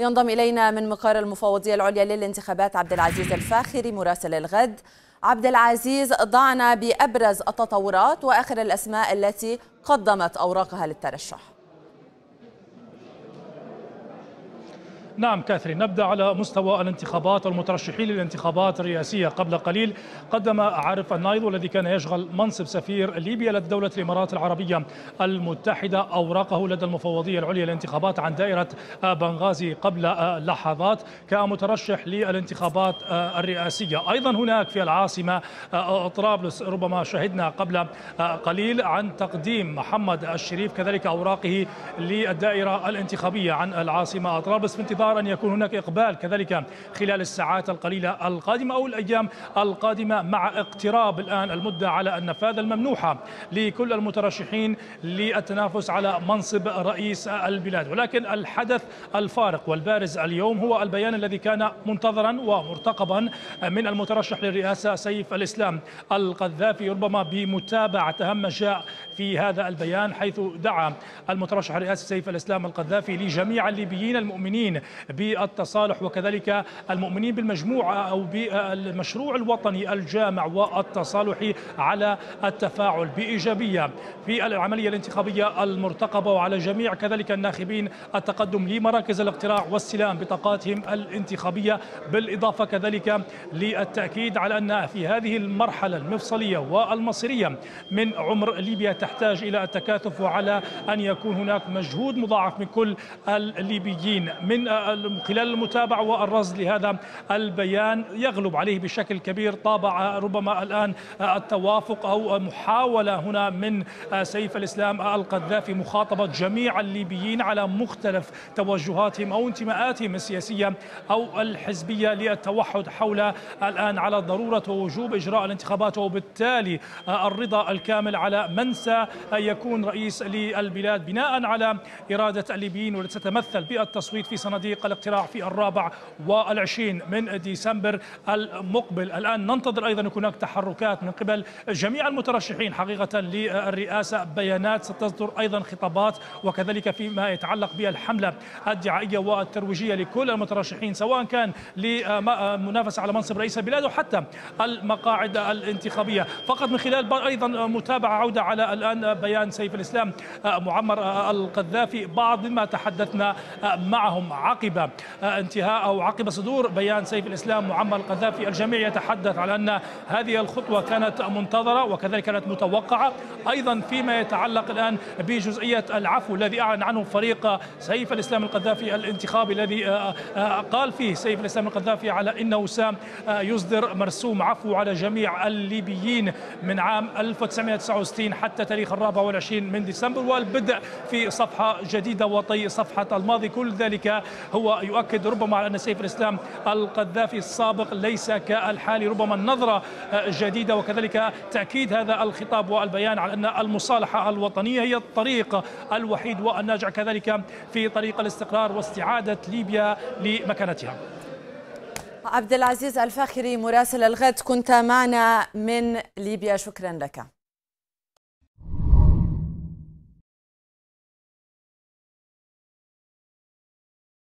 ينضم إلينا من مقر المفوضية العليا للانتخابات عبد العزيز الفاخري مراسل الغد. عبد العزيز ضعنا بأبرز التطورات وآخر الأسماء التي قدمت أوراقها للترشح. نعم كاثرين نبدأ على مستوى الانتخابات والمترشحين للانتخابات الرئاسية قبل قليل. قدم عارف النايض والذي كان يشغل منصب سفير ليبيا لدى دولة الإمارات العربية المتحدة. أوراقه لدى المفوضية العليا للانتخابات عن دائرة بنغازي قبل لحظات كمترشح للانتخابات الرئاسية. أيضا هناك في العاصمة طرابلس ربما شهدنا قبل قليل عن تقديم محمد الشريف كذلك أوراقه للدائرة الانتخابية عن العاصمة طرابلس في انتظار أن يكون هناك إقبال كذلك خلال الساعات القليلة القادمة أو الأيام القادمة مع اقتراب الآن المدة على النفاذ الممنوحة لكل المترشحين للتنافس على منصب رئيس البلاد. ولكن الحدث الفارق والبارز اليوم هو البيان الذي كان منتظرا ومرتقبا من المترشح للرئاسة سيف الإسلام القذافي ربما بمتابعة أهم جاء في هذا البيان حيث دعا المترشح الرئاسي سيف الإسلام القذافي لجميع الليبيين المؤمنين بالتصالح وكذلك المؤمنين بالمجموعة أو بالمشروع الوطني الجامع والتصالحي على التفاعل بإيجابية. في العملية الانتخابية المرتقبة وعلى جميع كذلك الناخبين التقدم لمراكز الاقتراع واستلام بطاقاتهم الانتخابية بالإضافة كذلك للتأكيد على أن في هذه المرحلة المفصلية والمصيرية من عمر ليبيا تحتاج إلى التكاتف وعلى أن يكون هناك مجهود مضاعف من كل الليبيين. من خلال المتابعة والرصد لهذا البيان يغلب عليه بشكل كبير. طابع ربما الآن التوافق أو محاولة هنا من سيف الإسلام القذافي مخاطبة جميع الليبيين على مختلف توجهاتهم أو انتماءاتهم السياسية أو الحزبية للتوحد حول الآن على ضرورة ووجوب إجراء الانتخابات. وبالتالي الرضا الكامل على من سيكون رئيس للبلاد بناء على إرادة الليبيين والتي تتمثل بالتصويت في صناديق الاقتراع في الرابع والعشرين من ديسمبر المقبل. الآن ننتظر أيضا يكون هناك تحركات من قبل جميع المترشحين حقيقة للرئاسة بيانات ستصدر أيضا خطابات وكذلك فيما يتعلق بالحملة الدعائية والترويجية لكل المترشحين سواء كان لمنافسة على منصب رئيس البلاد وحتى المقاعد الانتخابية. فقط من خلال أيضا متابعة عودة على الآن بيان سيف الإسلام معمر القذافي بعض مما تحدثنا معهم. عقب انتهاء أو عقب صدور بيان سيف الإسلام معمر القذافي الجميع يتحدث على أن هذه الخطوة كانت منتظرة وكذلك كانت متوقعة. أيضا فيما يتعلق الآن بجزئية العفو الذي أعلن عنه فريق سيف الإسلام القذافي الانتخابي الذي قال فيه سيف الإسلام القذافي على أنه سيصدر مرسوم عفو على جميع الليبيين من عام 1969 حتى تاريخ الرابع والعشرين من ديسمبر. والبدء في صفحة جديدة وطي صفحة الماضي. كل ذلك هو يؤكد ربما على أن سيف الإسلام القذافي السابق ليس كالحالي ربما النظرة جديدة وكذلك تأكيد هذا الخطاب والبيان على أن المصالحة الوطنية هي الطريق الوحيد والناجع كذلك في طريق الاستقرار واستعادة ليبيا لمكانتها. عبد العزيز الفاخري مراسل الغد كنت معنا من ليبيا. شكرا لك.